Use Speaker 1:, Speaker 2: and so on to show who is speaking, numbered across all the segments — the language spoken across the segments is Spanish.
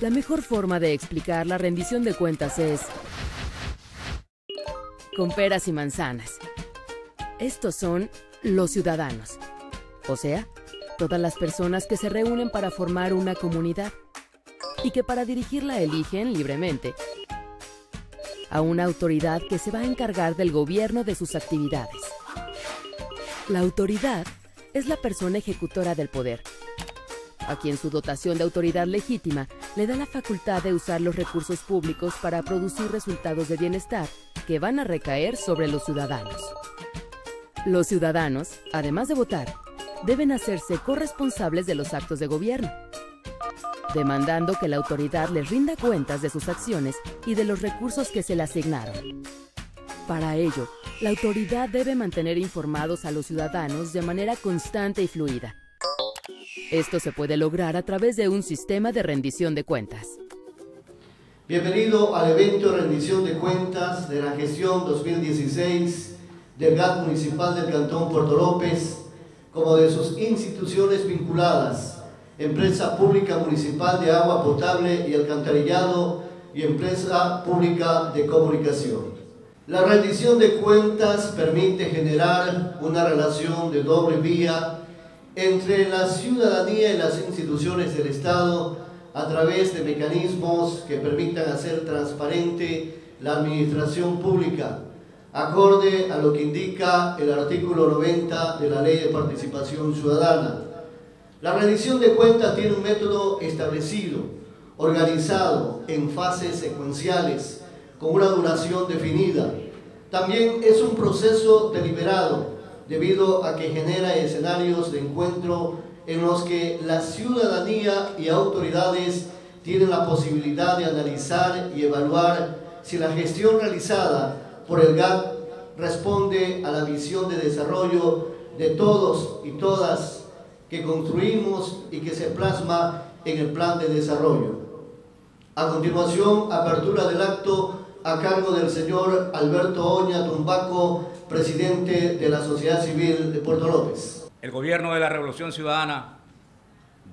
Speaker 1: La mejor forma de explicar la rendición de cuentas es con peras y manzanas. Estos son los ciudadanos, o sea, todas las personas que se reúnen para formar una comunidad y que para dirigirla eligen libremente a una autoridad que se va a encargar del gobierno de sus actividades. La autoridad es la persona ejecutora del poder, a quien su dotación de autoridad legítima le da la facultad de usar los recursos públicos para producir resultados de bienestar que van a recaer sobre los ciudadanos. Los ciudadanos, además de votar, deben hacerse corresponsables de los actos de gobierno, demandando que la autoridad les rinda cuentas de sus acciones y de los recursos que se le asignaron. Para ello, la autoridad debe mantener informados a los ciudadanos de manera constante y fluida. Esto se puede lograr a través de un sistema de rendición de cuentas.
Speaker 2: Bienvenido al evento de rendición de cuentas de la gestión 2016 del GAT Municipal del Cantón Puerto López, como de sus instituciones vinculadas, Empresa Pública Municipal de Agua Potable y Alcantarillado y Empresa Pública de Comunicación. La rendición de cuentas permite generar una relación de doble vía entre la ciudadanía y las instituciones del Estado a través de mecanismos que permitan hacer transparente la administración pública, acorde a lo que indica el artículo 90 de la Ley de Participación Ciudadana. La rendición de cuentas tiene un método establecido, organizado en fases secuenciales, con una duración definida. También es un proceso deliberado, debido a que genera escenarios de encuentro en los que la ciudadanía y autoridades tienen la posibilidad de analizar y evaluar si la gestión realizada por el GAP responde a la visión de desarrollo de todos y todas que construimos y que se plasma en el plan de desarrollo. A continuación, apertura del acto a cargo del señor Alberto Oña Tumbaco, presidente de la Sociedad Civil de Puerto López.
Speaker 3: El gobierno de la Revolución Ciudadana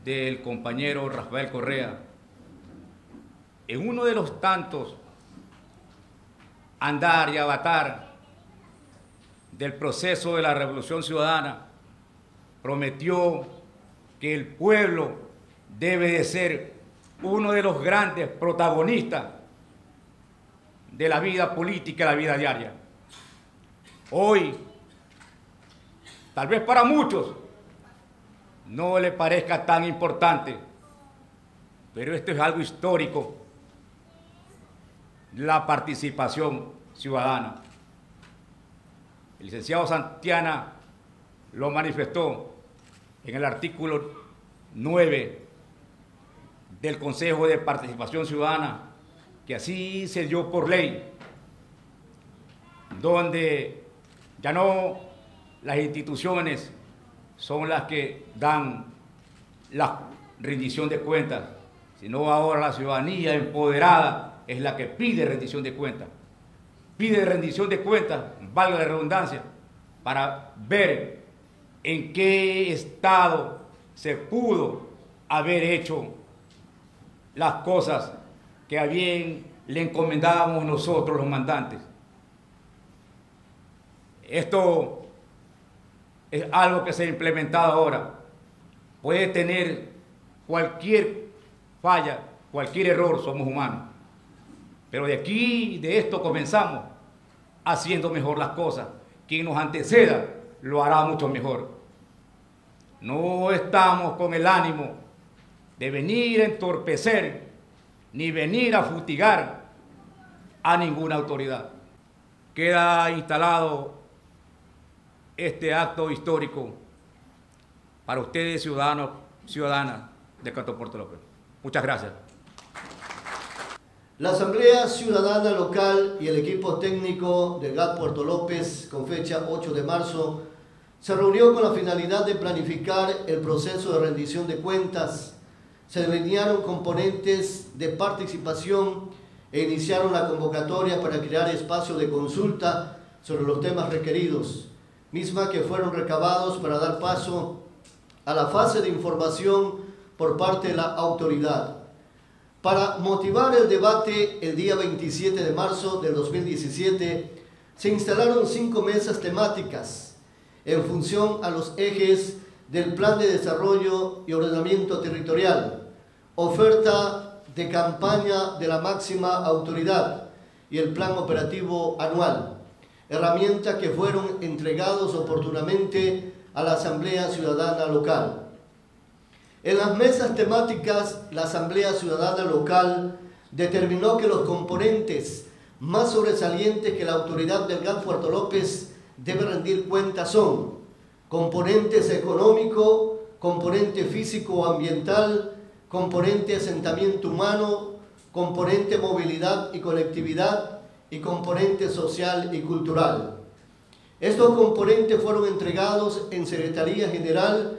Speaker 3: del compañero Rafael Correa, en uno de los tantos andar y avatar del proceso de la Revolución Ciudadana, prometió que el pueblo debe de ser uno de los grandes protagonistas de la vida política y la vida diaria. Hoy Tal vez para muchos no le parezca tan importante, pero esto es algo histórico, la participación ciudadana. El licenciado Santiana lo manifestó en el artículo 9 del Consejo de Participación Ciudadana, que así se dio por ley, donde ya no las instituciones son las que dan la rendición de cuentas, sino ahora la ciudadanía empoderada es la que pide rendición de cuentas. Pide rendición de cuentas, valga la redundancia, para ver en qué estado se pudo haber hecho las cosas que a bien le encomendábamos nosotros los mandantes. Esto es algo que se ha implementado ahora. Puede tener cualquier falla, cualquier error, somos humanos. Pero de aquí, de esto comenzamos haciendo mejor las cosas. Quien nos anteceda lo hará mucho mejor. No estamos con el ánimo de venir a entorpecer ni venir a futigar a ninguna autoridad. Queda instalado este acto histórico para ustedes, ciudadanos, ciudadanas de Canto Puerto López. Muchas gracias.
Speaker 2: La Asamblea Ciudadana Local y el equipo técnico del GAT Puerto López, con fecha 8 de marzo, se reunió con la finalidad de planificar el proceso de rendición de cuentas. Se delinearon componentes de participación e iniciaron la convocatoria para crear espacio de consulta sobre los temas requeridos misma que fueron recabados para dar paso a la fase de información por parte de la autoridad. Para motivar el debate el día 27 de marzo del 2017, se instalaron cinco mesas temáticas en función a los ejes del Plan de Desarrollo y Ordenamiento Territorial, oferta de campaña de la máxima autoridad y el Plan Operativo Anual, herramientas que fueron entregados oportunamente a la Asamblea Ciudadana Local. En las mesas temáticas, la Asamblea Ciudadana Local determinó que los componentes más sobresalientes que la autoridad del Puerto López debe rendir cuentas son componentes económico, componente físico o ambiental, componente asentamiento humano, componente movilidad y conectividad y componente social y cultural. Estos componentes fueron entregados en Secretaría General.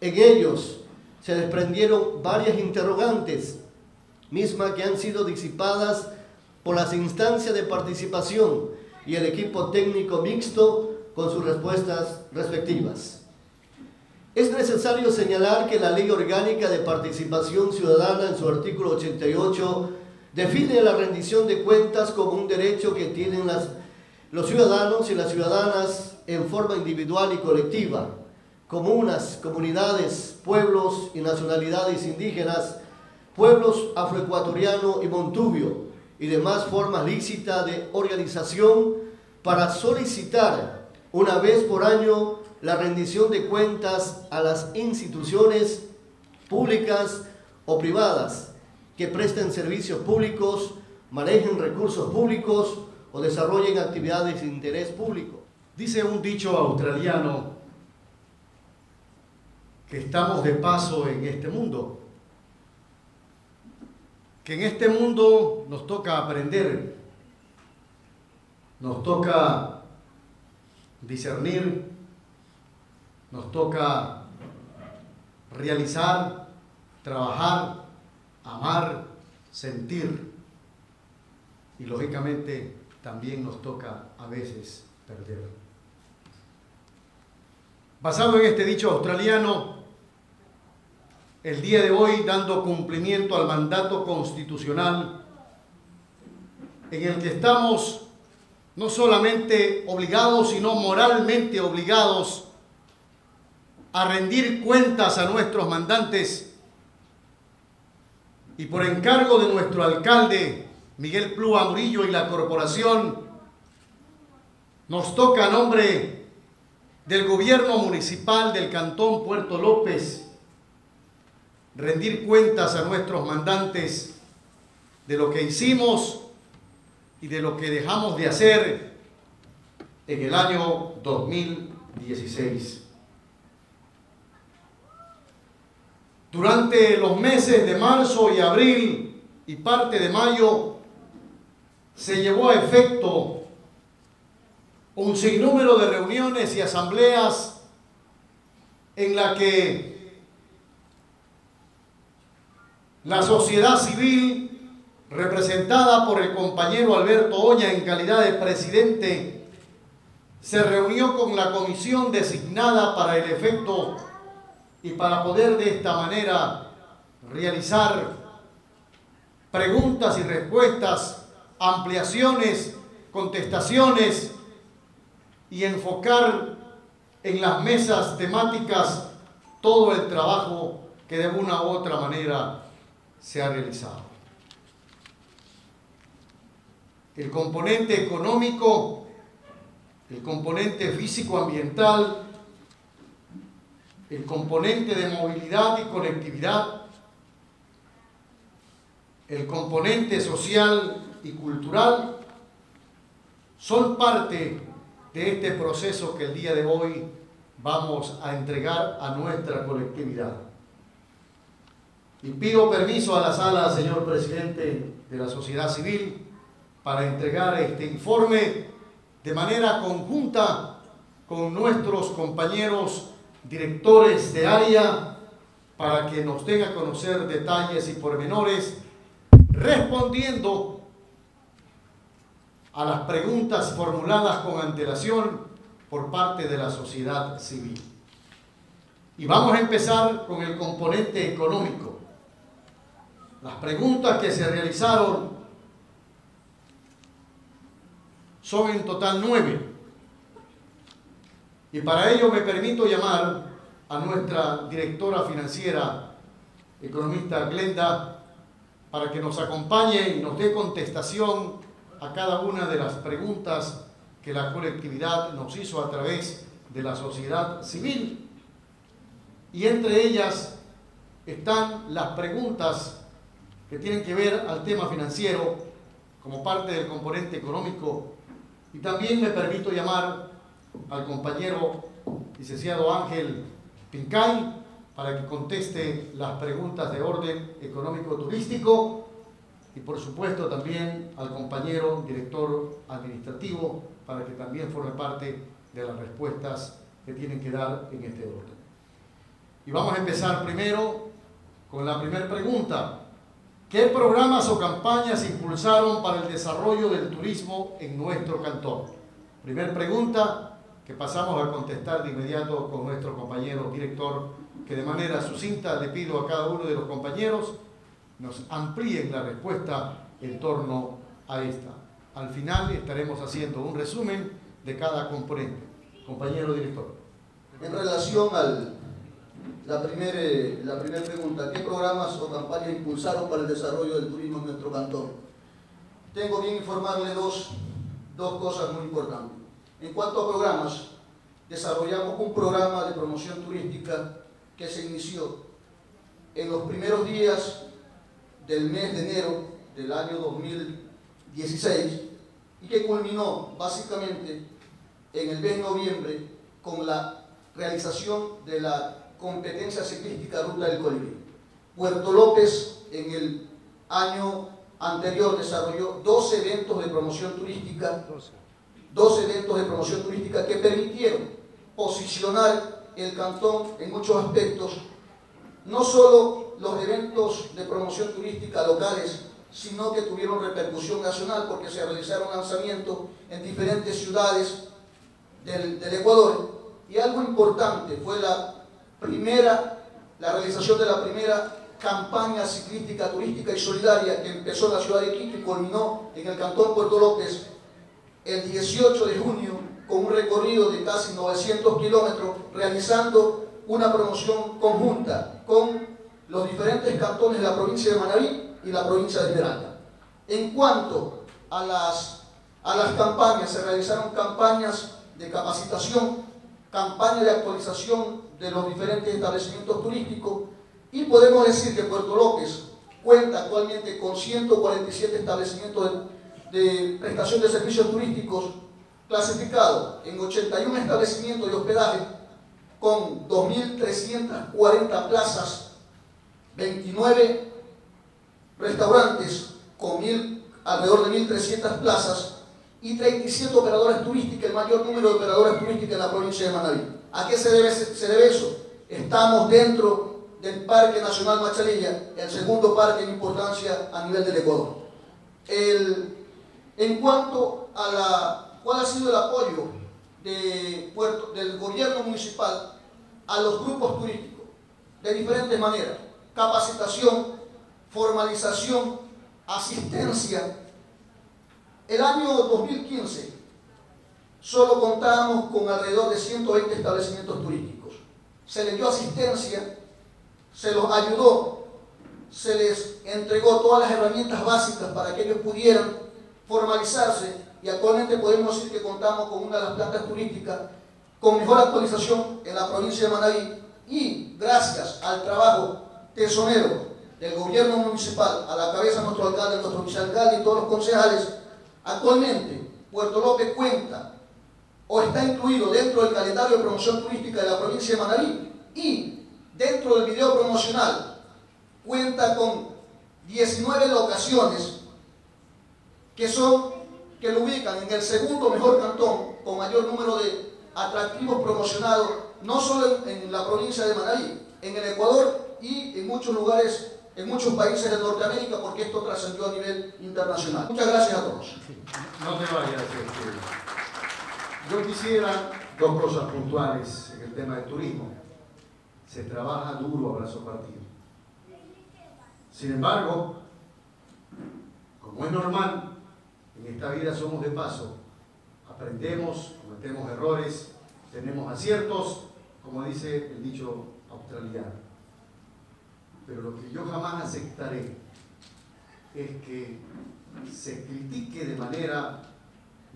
Speaker 2: En ellos se desprendieron varias interrogantes, mismas que han sido disipadas por las instancias de participación y el equipo técnico mixto con sus respuestas respectivas. Es necesario señalar que la Ley Orgánica de Participación Ciudadana en su artículo 88 define la rendición de cuentas como un derecho que tienen los ciudadanos y las ciudadanas en forma individual y colectiva, comunas, comunidades, pueblos y nacionalidades indígenas, pueblos afroecuatoriano y montubio, y demás formas lícitas de organización para solicitar una vez por año la rendición de cuentas a las instituciones públicas o privadas que presten servicios públicos, manejen recursos públicos o desarrollen actividades de interés público.
Speaker 4: Dice un dicho australiano que estamos de paso en este mundo que en este mundo nos toca aprender, nos toca discernir, nos toca realizar, trabajar, amar, sentir y lógicamente también nos toca a veces perder. Basado en este dicho australiano, el día de hoy dando cumplimiento al mandato constitucional en el que estamos no solamente obligados, sino moralmente obligados a rendir cuentas a nuestros mandantes y por encargo de nuestro alcalde Miguel Plúa Murillo y la corporación, nos toca a nombre del gobierno municipal del Cantón Puerto López rendir cuentas a nuestros mandantes de lo que hicimos y de lo que dejamos de hacer en el año 2016. Durante los meses de marzo y abril y parte de mayo se llevó a efecto un sinnúmero de reuniones y asambleas en la que La sociedad civil, representada por el compañero Alberto Oña en calidad de presidente, se reunió con la comisión designada para el efecto y para poder de esta manera realizar preguntas y respuestas, ampliaciones, contestaciones y enfocar en las mesas temáticas todo el trabajo que de una u otra manera se ha realizado. El componente económico, el componente físico-ambiental, el componente de movilidad y conectividad, el componente social y cultural, son parte de este proceso que el día de hoy vamos a entregar a nuestra colectividad. Y pido permiso a la sala, señor presidente de la sociedad civil, para entregar este informe de manera conjunta con nuestros compañeros directores de área para que nos den a conocer detalles y pormenores respondiendo a las preguntas formuladas con antelación por parte de la sociedad civil. Y vamos a empezar con el componente económico. Las preguntas que se realizaron son en total nueve. Y para ello me permito llamar a nuestra directora financiera, economista Glenda, para que nos acompañe y nos dé contestación a cada una de las preguntas que la colectividad nos hizo a través de la sociedad civil. Y entre ellas están las preguntas que tienen que ver al tema financiero como parte del componente económico. Y también me permito llamar al compañero licenciado Ángel Pincay para que conteste las preguntas de orden económico-turístico y por supuesto también al compañero director administrativo para que también forme parte de las respuestas que tienen que dar en este orden. Y vamos a empezar primero con la primera pregunta. ¿Qué programas o campañas impulsaron para el desarrollo del turismo en nuestro cantón? Primera pregunta que pasamos a contestar de inmediato con nuestro compañero director, que de manera sucinta le pido a cada uno de los compañeros nos amplíen la respuesta en torno a esta. Al final estaremos haciendo un resumen de cada componente. Compañero director.
Speaker 5: En relación a la primera la primera pregunta, ¿qué programas o campañas impulsaron para el desarrollo del turismo en nuestro cantón? Tengo bien informarle dos, dos cosas muy importantes. En cuanto a programas, desarrollamos un programa de promoción turística que se inició en los primeros días del mes de enero del año 2016 y que culminó básicamente en el mes de noviembre con la realización de la competencia ciclística Ruta del Colibrí. Puerto López en el año anterior desarrolló dos eventos de promoción turística, dos eventos de promoción turística que permitieron posicionar el cantón en muchos aspectos, no solo los eventos de promoción turística locales, sino que tuvieron repercusión nacional porque se realizaron lanzamientos en diferentes ciudades del, del Ecuador. Y algo importante fue la primera, la realización de la primera campaña ciclística, turística y solidaria que empezó en la ciudad de Quito y culminó en el cantón Puerto López el 18 de junio con un recorrido de casi 900 kilómetros realizando una promoción conjunta con los diferentes cantones de la provincia de Manabí y la provincia de Esmeralda. En cuanto a las, a las campañas, se realizaron campañas de capacitación, campañas de actualización de los diferentes establecimientos turísticos y podemos decir que Puerto López cuenta actualmente con 147 establecimientos de, de prestación de servicios turísticos clasificados en 81 establecimientos de hospedaje con 2.340 plazas 29 restaurantes con mil, alrededor de 1.300 plazas y 37 operadoras turísticas, el mayor número de operadoras turísticas en la provincia de Manaví. ¿A qué se debe, se debe eso? Estamos dentro del Parque Nacional Machalilla, el segundo parque en importancia a nivel del Ecuador. El, en cuanto a la, cuál ha sido el apoyo del gobierno municipal a los grupos turísticos, de diferentes maneras capacitación, formalización, asistencia. El año 2015 solo contábamos con alrededor de 120 establecimientos turísticos. Se les dio asistencia, se los ayudó, se les entregó todas las herramientas básicas para que ellos pudieran formalizarse y actualmente podemos decir que contamos con una de las plantas turísticas con mejor actualización en la provincia de Manaví y gracias al trabajo tesonero del gobierno municipal, a la cabeza de nuestro alcalde, nuestro vicealcalde y todos los concejales, actualmente Puerto López cuenta o está incluido dentro del calendario de promoción turística de la provincia de Manaví y dentro del video promocional cuenta con 19 locaciones que son que lo ubican en el segundo mejor cantón con mayor número de atractivos promocionados no solo en, en la provincia de Manaví, en el Ecuador y en muchos lugares, en muchos países de Norteamérica, porque esto trascendió a nivel internacional. Muchas gracias a todos.
Speaker 4: No te vayas. Este. Yo quisiera dos cosas puntuales en el tema del turismo. Se trabaja duro abrazo partido. Sin embargo, como es normal, en esta vida somos de paso, aprendemos, cometemos errores, tenemos aciertos, como dice el dicho australiano. Pero lo que yo jamás aceptaré es que se critique de manera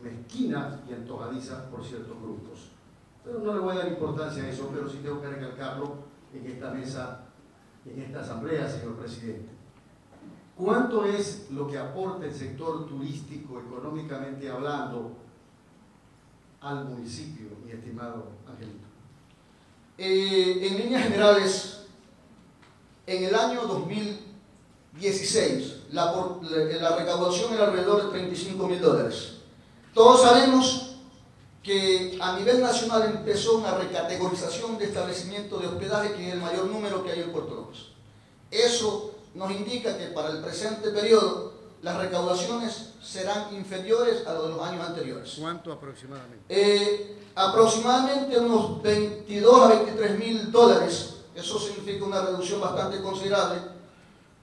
Speaker 4: mezquina y antojadiza por ciertos grupos. Pero no le voy a dar importancia a eso, pero sí tengo que recalcarlo en esta mesa, en esta asamblea, señor presidente. ¿Cuánto es lo que aporta el sector turístico económicamente hablando al municipio, mi estimado Angelito?
Speaker 5: Eh, en líneas generales, en el año 2016, la, la recaudación era alrededor de 35 mil dólares. Todos sabemos que a nivel nacional empezó una recategorización de establecimientos de hospedaje, que es el mayor número que hay en Puerto Rico. Eso nos indica que para el presente periodo las recaudaciones serán inferiores a lo de los años anteriores.
Speaker 4: ¿Cuánto aproximadamente?
Speaker 5: Eh, aproximadamente unos 22 a 23 mil dólares. Eso significa una reducción bastante considerable.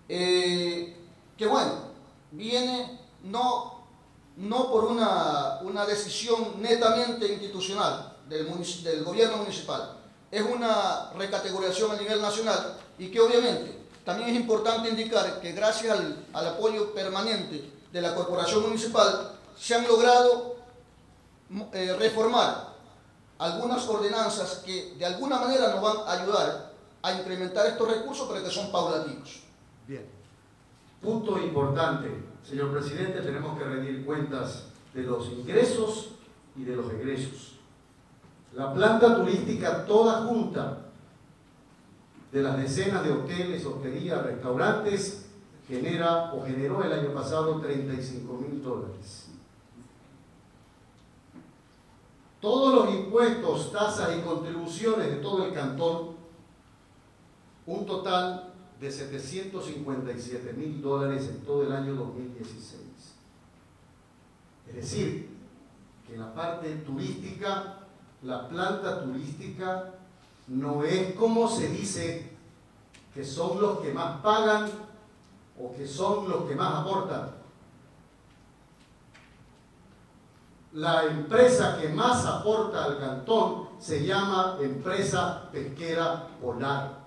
Speaker 5: Eh, que bueno, viene no, no por una, una decisión netamente institucional del, del gobierno municipal, es una recategorización a nivel nacional y que obviamente también es importante indicar que gracias al, al apoyo permanente de la corporación municipal se han logrado eh, reformar algunas ordenanzas que de alguna manera nos van a ayudar a incrementar estos recursos, pero que son paulatinos.
Speaker 4: Bien. Punto importante, señor presidente, tenemos que rendir cuentas de los ingresos y de los egresos. La planta turística toda junta, de las decenas de hoteles, hosterías, restaurantes, genera o generó el año pasado 35 mil dólares. Todos los impuestos, tasas y contribuciones de todo el cantón, un total de 757 mil dólares en todo el año 2016. Es decir, que la parte turística, la planta turística, no es como se dice que son los que más pagan o que son los que más aportan. La empresa que más aporta al cantón se llama Empresa Pesquera Polar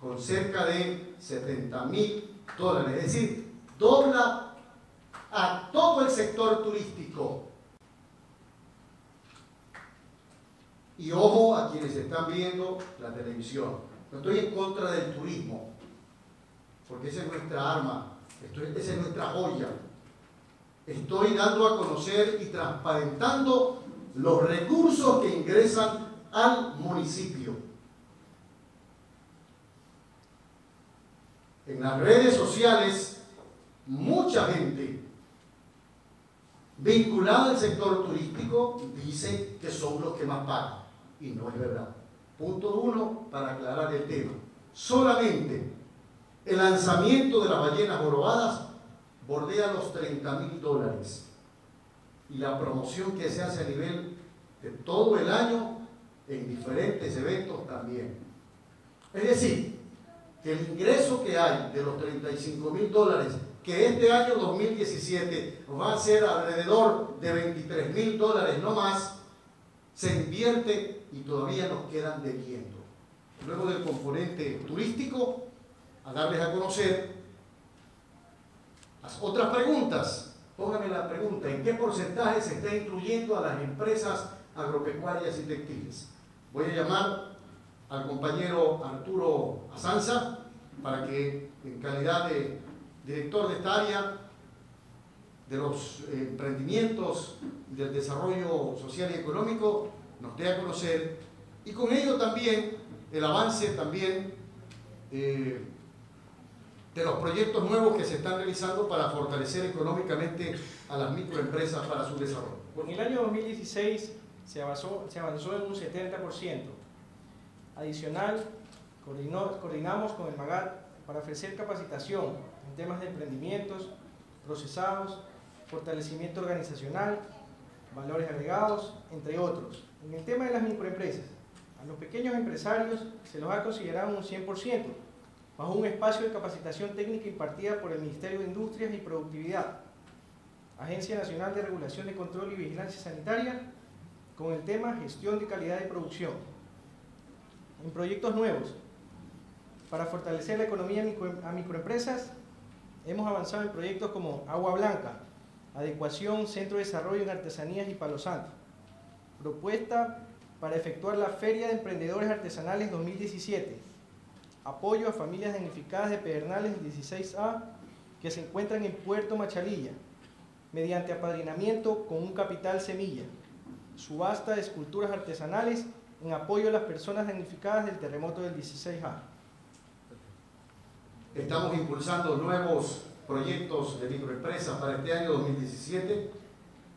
Speaker 4: con cerca de 70 mil dólares. Es decir, dobla a todo el sector turístico. Y ojo a quienes están viendo la televisión. No estoy en contra del turismo, porque esa es nuestra arma, esa es nuestra joya. Estoy dando a conocer y transparentando los recursos que ingresan al municipio. en las redes sociales mucha gente vinculada al sector turístico dice que son los que más pagan. Y no es verdad. Punto uno, para aclarar el tema. Solamente el lanzamiento de las ballenas jorobadas bordea los 30 mil dólares. Y la promoción que se hace a nivel de todo el año en diferentes eventos también. Es decir, que el ingreso que hay de los 35 mil dólares, que este año 2017 va a ser alrededor de 23 mil dólares no más, se invierte y todavía nos quedan debiendo. Luego del componente turístico, a darles a conocer las otras preguntas. Pónganme la pregunta, ¿en qué porcentaje se está incluyendo a las empresas agropecuarias y textiles? Voy a llamar al compañero Arturo Asanza para que en calidad de director de esta área de los eh, emprendimientos del desarrollo social y económico nos dé a conocer y con ello también el avance también eh, de los proyectos nuevos que se están realizando para fortalecer económicamente a las microempresas para su desarrollo.
Speaker 6: En el año 2016 se avanzó, en un 70%. Adicional, coordinamos con el MAGAT para ofrecer capacitación en temas de emprendimientos, procesados, fortalecimiento organizacional, valores agregados, entre otros. En el tema de las microempresas, a los pequeños empresarios se los ha considerado un 100%, bajo un espacio de capacitación técnica impartida por el Ministerio de Industrias y Productividad, Agencia Nacional de Regulación de Control y Vigilancia Sanitaria, con el tema Gestión de Calidad de Producción. En proyectos nuevos, para fortalecer la economía a microempresas, hemos avanzado en proyectos como Agua Blanca, Adecuación, Centro de Desarrollo en Artesanías y Palo Santo. Propuesta para efectuar la Feria de Emprendedores Artesanales 2017. Apoyo a familias damnificadas de Pedernales 16A que se encuentran en Puerto Machalilla, mediante apadrinamiento con un capital semilla. Subasta de esculturas artesanales en apoyo a las personas damnificadas del terremoto del 16A.
Speaker 4: Estamos impulsando nuevos proyectos de microempresas para este año 2017.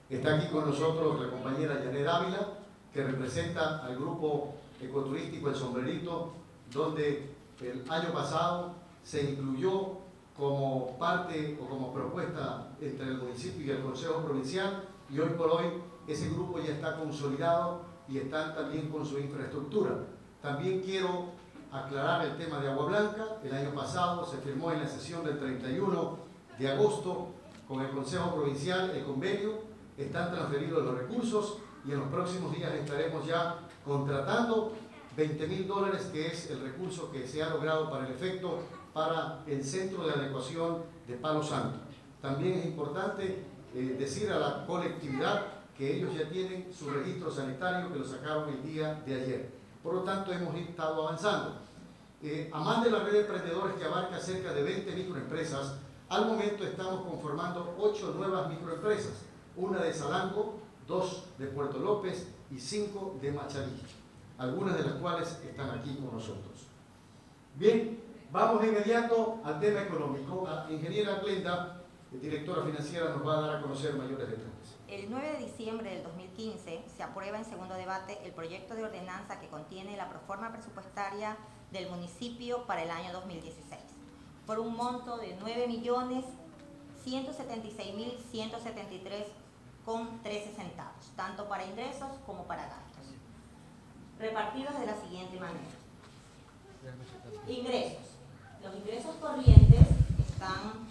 Speaker 4: Está aquí con nosotros la compañera Janet Ávila, que representa al grupo ecoturístico El Sombrerito, donde el año pasado se incluyó como parte o como propuesta entre el municipio y el Consejo Provincial y hoy por hoy ese grupo ya está consolidado y está también con su infraestructura. También quiero aclarar el tema de Agua Blanca. El año pasado se firmó en la sesión del 31 de agosto con el Consejo Provincial el convenio. Están transferidos los recursos y en los próximos días estaremos ya contratando 20 mil dólares, que es el recurso que se ha logrado para el efecto para el centro de adecuación de Palo Santo. También es importante eh, decir a la colectividad que ellos ya tienen su registro sanitario que lo sacaron el día de ayer. Por lo tanto, hemos estado avanzando. Eh, a más de la red de emprendedores que abarca cerca de 20 microempresas, al momento estamos conformando 8 nuevas microempresas, una de Salanco, dos de Puerto López y cinco de Machalí, algunas de las cuales están aquí con nosotros. Bien, vamos de inmediato al tema económico. La ingeniera Glenda, directora financiera, nos va a dar a conocer mayores detalles.
Speaker 7: El 9 de diciembre del 2015 se aprueba en segundo debate el proyecto de ordenanza que contiene la proforma presupuestaria del municipio para el año 2016, por un monto de 9.176.173,13 centavos, tanto para ingresos como para gastos, repartidos de la siguiente manera. Ingresos. Los ingresos corrientes están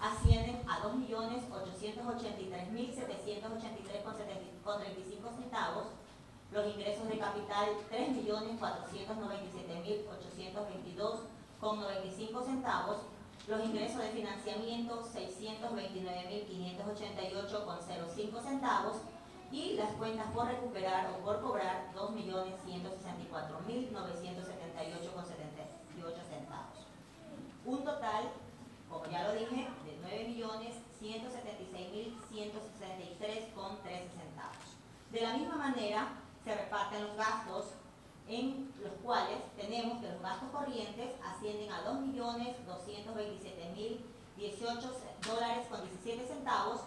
Speaker 7: ascienden a 2.883.783,35 centavos, los ingresos de capital 3.497.822,95 centavos, los ingresos de financiamiento 629.588,05 centavos. Y las cuentas por recuperar o por cobrar 2.164.978,78 centavos. Un total, como ya lo dije, 9.176.163,13 centavos. De la misma manera, se reparten los gastos en los cuales tenemos que los gastos corrientes ascienden a 2.227.018 dólares con 17 centavos,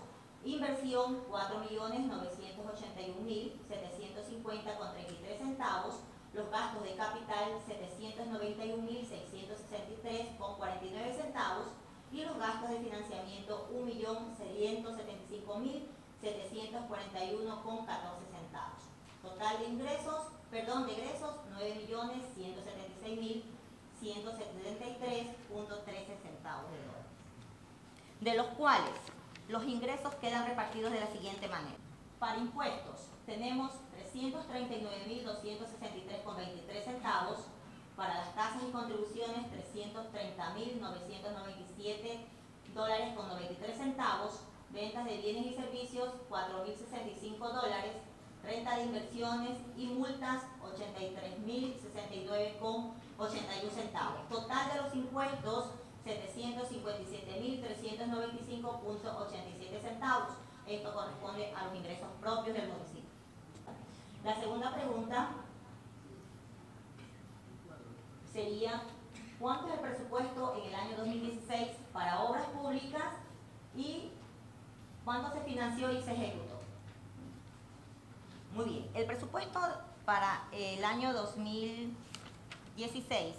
Speaker 7: inversión 4.981.750 con 33 centavos, los gastos de capital 791.663 con 49 centavos, y los gastos de financiamiento 1.175.741,14 centavos. Total de ingresos, perdón, de egresos 9.176.173.13 centavos de dólares. De los cuales los ingresos quedan repartidos de la siguiente manera. Para impuestos tenemos 339.263,23 centavos, y contribuciones, 330.997 dólares con 93 centavos. Ventas de bienes y servicios, 4.065 dólares. Renta de inversiones y multas, 83.069 con 81 centavos. Total de los impuestos, 757.395.87 centavos. Esto corresponde a los ingresos propios del municipio. La segunda pregunta sería cuánto es el presupuesto en el año 2016 para obras públicas y cuánto se financió y se ejecutó. Muy bien, el presupuesto para el año 2016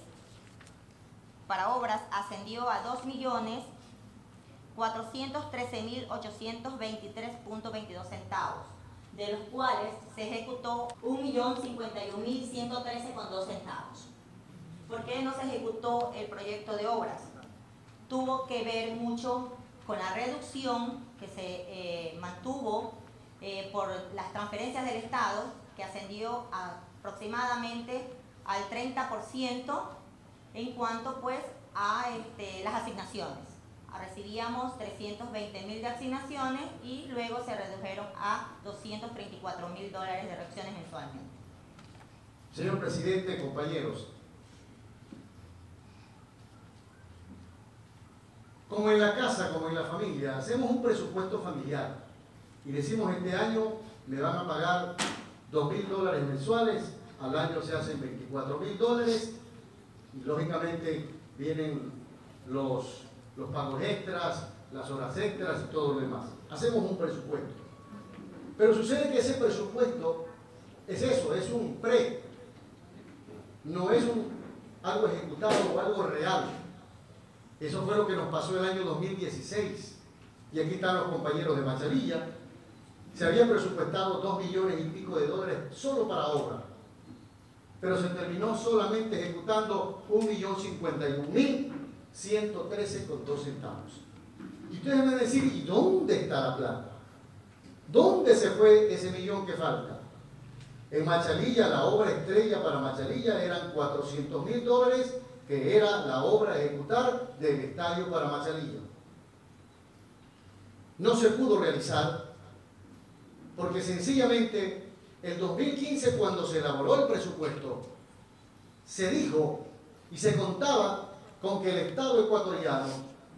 Speaker 7: para obras ascendió a 2.413.823.22 centavos, de los cuales se ejecutó 1.051.113,2 centavos. ¿Por ¿por qué no se ejecutó el proyecto de obras? Tuvo que ver mucho con la reducción que se eh, mantuvo eh, por las transferencias del Estado, que ascendió aproximadamente al 30% en cuanto pues a este, las asignaciones. Recibíamos 320 mil de asignaciones y luego se redujeron a 234 mil dólares de reacciones mensualmente.
Speaker 4: Señor presidente, compañeros, como en la casa, como en la familia, hacemos un presupuesto familiar y decimos este año me van a pagar 2 mil dólares mensuales, al año se hacen 24 mil dólares y lógicamente vienen los, los pagos extras, las horas extras y todo lo demás. Hacemos un presupuesto. Pero sucede que ese presupuesto es eso, es un pre, no es algo ejecutado o algo real. Eso fue lo que nos pasó el año 2016. Y aquí están los compañeros de Macharilla. Se había presupuestado dos millones y pico de dólares solo para obra. Pero se terminó solamente ejecutando un millón cincuenta y mil trece con dos centavos. Y ustedes van a decir, ¿y dónde está la plata? ¿Dónde se fue ese millón que falta? En Machalilla, la obra estrella para Machalilla eran 400 mil dólares que era la obra a ejecutar del estadio para Machalilla. No se pudo realizar porque sencillamente el 2015 cuando se elaboró el presupuesto se dijo y se contaba con que el Estado ecuatoriano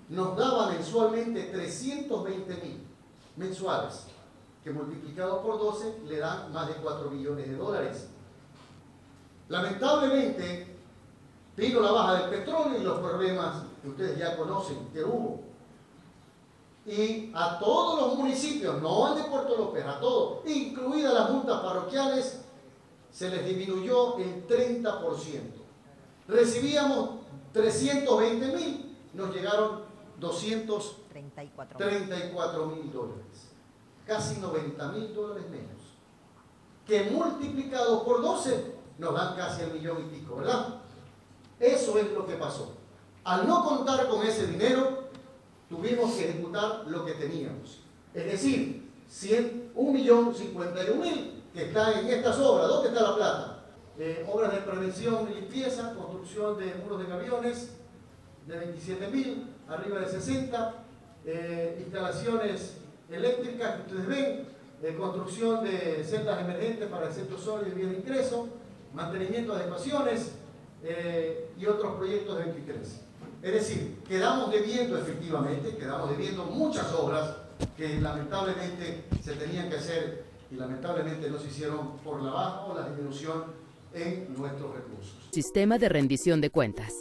Speaker 4: nos daba mensualmente 320 mil mensuales, que multiplicado por 12 le dan más de 4 millones de dólares. Lamentablemente, Vino la baja del petróleo y los problemas que ustedes ya conocen que hubo. Y a todos los municipios, no al de Puerto López, a todos, incluidas las juntas parroquiales, se les disminuyó el 30%. Recibíamos 320 mil, nos llegaron 234 mil dólares. Casi 90 mil dólares menos. Que multiplicados por 12 nos dan casi el millón y pico, ¿verdad? Eso es lo que pasó. Al no contar con ese dinero, tuvimos que ejecutar lo que teníamos. Es decir, 1.051.000 que está en estas obras. ¿Dónde está la plata? Eh, obras de prevención y limpieza, construcción de muros de camiones de 27.000, arriba de 60, eh, instalaciones eléctricas que ustedes ven, eh, construcción de celdas emergentes para el centro sólido y bien de ingreso, mantenimiento de adecuaciones, eh, y otros proyectos de 23. Es decir, quedamos debiendo efectivamente, quedamos debiendo muchas obras que lamentablemente se tenían que hacer y lamentablemente no se hicieron por la baja o la disminución en nuestros recursos.
Speaker 1: Sistema de rendición de cuentas.